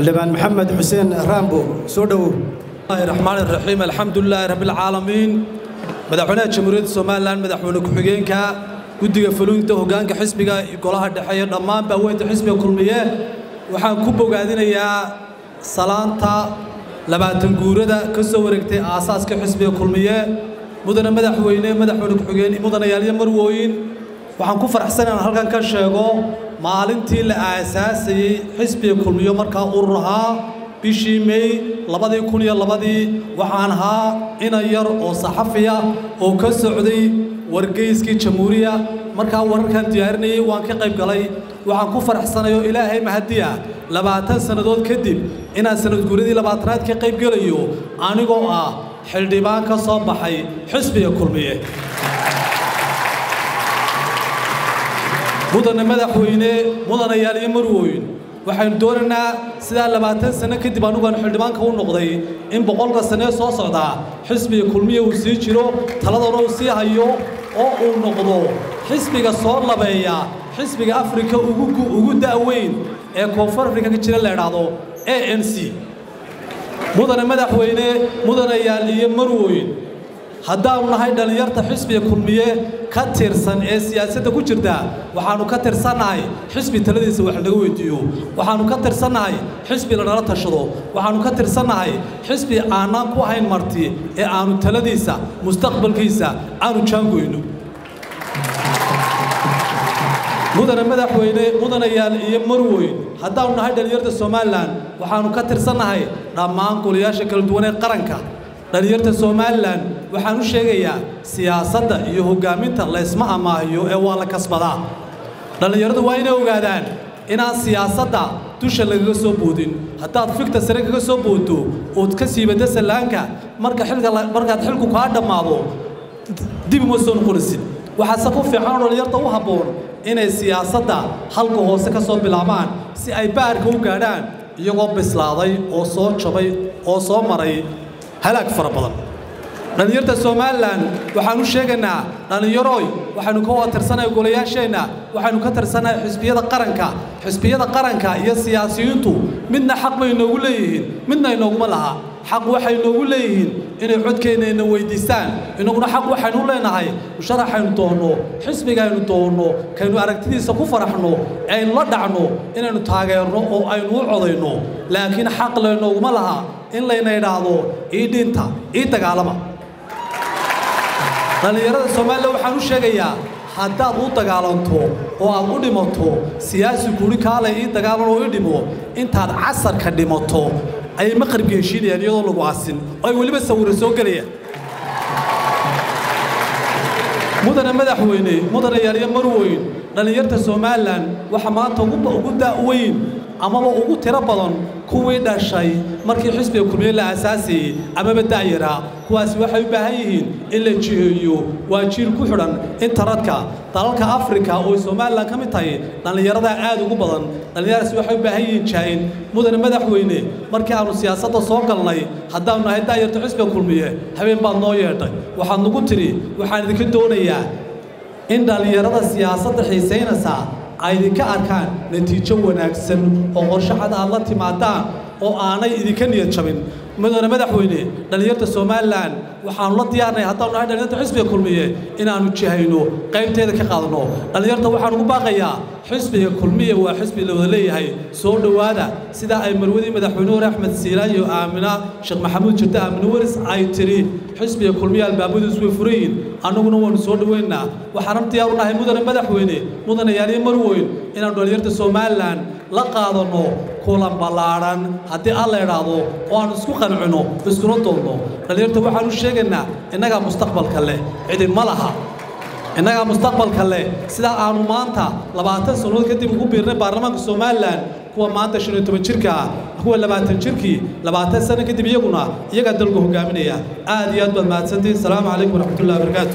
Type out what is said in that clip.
xildhibaan maxamed xuseen raambo soo dhowow raxmaani raxiim alxamdu lilaahi rabbialcaalamiin madaxweynaha jamhuuriyadda somalilan madaxweyne ku-xigeenka guddiga fulinta hoggaanka xisbiga golaha dhexe iyo dhammaan baaweynta xisbiga kulmiye waxaan ku bogaadinayaa salaanta labaatan guurada ka soo wareegtay aasaaska xisbiga kulmiye mudane madaxweyne madaxweyne ku-xigeen iyo mudanayaalyo marwooyin waxaan ku faraxsan inaan halkan ka sheego maalintii la aasaasayey xisbiga kulmiyo markaa urur ahaa bishii mey labadii kun iyo labadii. Waxaan ahaa inan yar oo saxafiya oo ka socday wargeyskii jamhuuriya. Markaa wararkan diyaarinayay waan ka qayb galay. Waxaan ku faraxsanayo ilaahay mahadi ah labaatan sannadood kadib inaan sanadguuradii labaatanaad ka qayb gelayo anigoo ah xildhibaan ka soo baxay xisbiga kulmiye mudane madaxweyne mudanayaal iyo marwooyin waxaynu doonaynaa sidaa labaatan sano kadib anugaan xildhibaanka u noqday in boqolka sanee soo socdaa xisbiga kulmiya uu sii jiro taladana uu sii hayo oo uu noqdo xisbiga soo labeeya xisbiga afrika ugu da'weyn ee koonfur afrika ka jira la idhaahdo a n c. Mudane madaxweyne mudanayaal iyo marwooyin haddaanu nahay dhallinyarta xisbiga kulmiye ka tirsan ee siyaasadda ku jirta waxaannu ka tirsannahay xisbi taladiisa wax laga weydiiyo. Waxaannu ka tirsannahay xisbi lanala tashado. Waxaannu ka tirsannahay xisbi aanaan ku hayn marti ee aannu taladiisa mustaqbalkiisa aanu jaangoyno mudane madaxweyne mudanayaal iyo marweyn haddaannu nahay dhallinyarta somalilan waxaannu ka tirsannahay dhammaan golayaasha kala duwan ee qaranka dhallinyarta somalilan waxaan u sheegayaa siyaasadda iyo hoggaaminta laysma amaahiyo ee waa la kasbadaa. Dhallinyaradu waa inay ogaadaan inaan siyaasadda dusha lagaga soo boodin haddaad fikta sare kaga soo booddo ood ka siibadda sallaanka marka markaad xilku kaa dhammaado dib uma soo noqonaysid waxaase ku fiican oo dhallinyarta u habboon inay siyaasadda halka hoose ka soo bilaabaan si ay baarka u gaadhaan iyagoo bislaaday oo soo jabay oo soo maray halaag fara badan. Dhallinyarta somalilan waxaanu sheegaynaa dhallinyarooy waxaynu ka wada tirsannahay golayaasheenna waxaynu ka tirsannahay xisbiyada qaranka xisbiyada qaranka iyo siyaasiyiintu midna xaq bay inoogu leeyihiin midna inooguma laha. Xaq waxay inoogu leeyihiin inay codkeenna ina weyddiistaan. Inaguna xaq waxaynu leenahay musharaxaynu doonno xisbigaynu doonno kaynu aragtidiisa ku faraxno aynu la dhacno inaynu taageerno oo aynu u codayno. Laakiin xaq laynooguma laha in layna idhaahdo ii dhinta ii dagaalama. Dhallinyarada somalilan waxaan u sheegayaa haddaad u dagaalanto oo aad u dhimato siyaasi kuuri kaalay ii dagaalan oo ii dhimo intaad casarka dhimato ayay maqribka heshiinayaan iyadoo lagu asin oo ay weliba sawirra soo gelayaan mudane madaxweyne mudane yaaliyo marweyn dhallinyarta somalilan waxa maanta ugu da'weyn amaba ugu tiro badan kuwii dhashay markii xisbiga kulmiye la aasaasayey amaba da'yaraa kuwaasi waxay u baahan yihiin in la jiheeyo. Waa jiil ku xidhan intaradka dalalka afrika oo somalilan ka mid tahay dhallinyaradaa aad ugu badan. Dhallinyaradaasi waxay u baahan yihiin jaa'in mudane madaxweyne markii aanu siyaasadda soo galnay haddaanu nahay da'yarta xisbiga kulmiye habeen baad noo yeedhay. Waxaad nagu tidhi waxaan idinka doonayaa in dhallinyarada siyaasadda xiisaynaysaa ay idinka arkaan natiijo wanaagsan oo qorshe cad aad la timaadaan oo aanay idinka niyad jabin mudane madaxweyne dhallinyarta somalilan waxaanu la diyaarnay haddaanu nahay dhallinyarta xisbiga kulmiye inaannu jihayno qaybteeda ka qaadno dhallinyarta waxaan ugu baaqayaa xisbiga kulmiye waa xisbi la wada leeyahay. Soo dhowaada sidaa ay marwadii madaxweyne hore axmed siiraan iyo aamina sheekh maxamuud jirte aamine waris ay tidhi xisbiga kulmiye albaabadiisu way furayiin annaguna waanu soo dhoweynaa. Waxaanan diyaar u nahay mudane madaxweyne mudane yaaliyo marweyn inaanu dhallinyarta somalilan la qaadanno kulan ballaadhan haddii alla idhaahdo oo aan isku qancino iskuna doonno dhallinyarta waxaan u sheegaynaa innagaa mustaqbalka leh. Cidi ma laha. Innagaa mustaqbalka leh. Sidaa aanu maanta labaatan sannadood kadib ugu biirnay baarlamaanka somalilan kuwa maanta shan iyo toban jirka ah kuwa labaatan jirkii labaatan sano kadib iyaguna iyagaa dalku hogaaminaya. Aad iyo aad baad mahadsantihin asalaamu calaykum waraxmatullahi wabarakaatu